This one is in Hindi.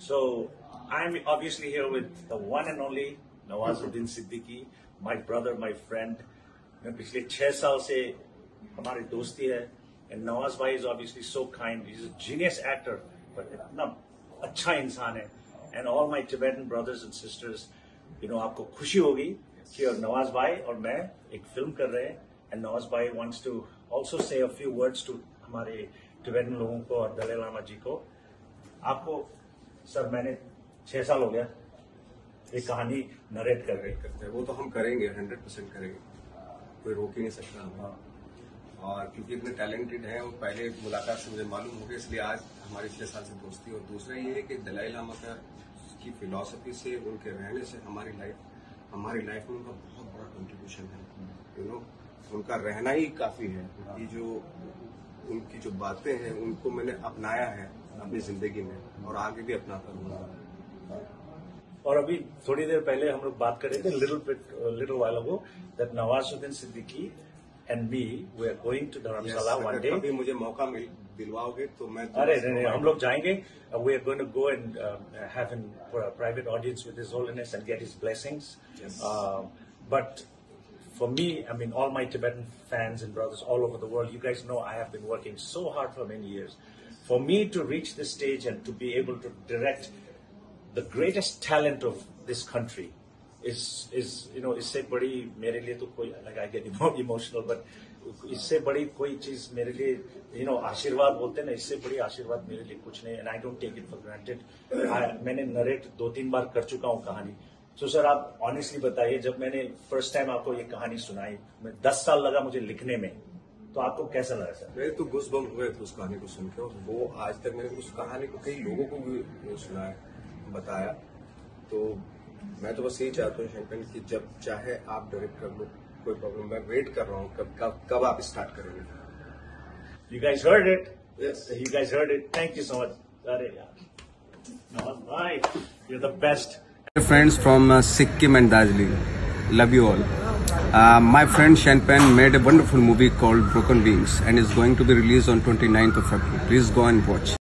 So I'm obviously here with the one and only Nawazuddin Siddiqui, my brother, my friend. मैं पिछले छह साल से हमारी दोस्ती है एंड नवाज़ भाई is obviously so kind is genius actor पर इतना अच्छा इंसान है. And all my Tibetan brothers and sisters you know आपको खुशी होगी कि और नवाज़ भाई और मैं एक फ़िल्म कर रहे हैं. एंड नवाज़ भाई wants to also say a few words to हमारे टिबेटन लोगों को और दलाई लामा जी को. आपको सर, मैंने छह साल हो गया एक कहानी नरेट कर रहे। करते हैं। वो तो हम करेंगे हंड्रेड परसेंट करेंगे। कोई रोक ही नहीं सकता हमें। और क्योंकि इतने टैलेंटेड हैं और पहले मुलाकात से मुझे मालूम हो गया, इसलिए आज हमारी छह साल से दोस्ती और दूसरा ये है कि दलाई लामा का की फिलॉसफी से, उनके रहने से हमारी लाइफ हमारी लाइफ में उनका बहुत बड़ा कंट्रीब्यूशन है। यू नो उनका रहना ही काफ़ी है। उनकी जो उनकी जो बातें हैं, उनको मैंने अपनाया है। अपनी ज़िंदगी में और आगे भी अपनाता रहूँगा और अभी थोड़ी देर पहले हम लोग बात कर रहे थे little bit little while ago that Nawazuddin Siddiqui and me we are going to Dharamshala one day कभी मुझे मौका मिल दिलवाओगे तो मैं अरे नहीं हम लोग जाएँगे। We are going to go and have an private audience with his holiness and get his blessings but for me, I mean, all my Tibetan fans and brothers all over the world, you guys know I have been working so hard for many years. For me to reach this stage and to be able to direct the greatest talent of this country is is you know इससे बड़ी मेरे लिए तो कोई like I get emotional but इससे बड़ी कोई चीज मेरे लिए यू नो आशीर्वाद बोलते हैं ना इससे बड़ी आशीर्वाद मेरे लिए कुछ नहीं and I don't take it for granted मैंने नरेट दो तीन बार कर चुका हूँ कहानी तो सर आप ऑनेस्टली बताइए जब मैंने फ़र्स्ट टाइम आपको ये कहानी सुनाई मैं दस साल लगा मुझे लिखने में तो आपको कैसा लगा सर? मेरे तो गुस बम हुए उस कहानी को सुनकर वो आज तक मैंने उस कहानी को कई लोगों को भी सुनाया बताया। तो मैं तो बस यही चाहता हूँ शैंपन कि जब चाहे आप डायरेक्ट कर लो कोई प्रॉब्लम मैं वेट कर रहा हूँ कब कब कब आप स्टार्ट करेंगे। You guys heard it you guys heard it thank you so much अरे यार you the best friends from uh, Sikkim and Darjeeling. Love you all. Uh, my friend Shanpan made a wonderful movie called Broken Wings and is going to be released on 29th of February. Please go and watch.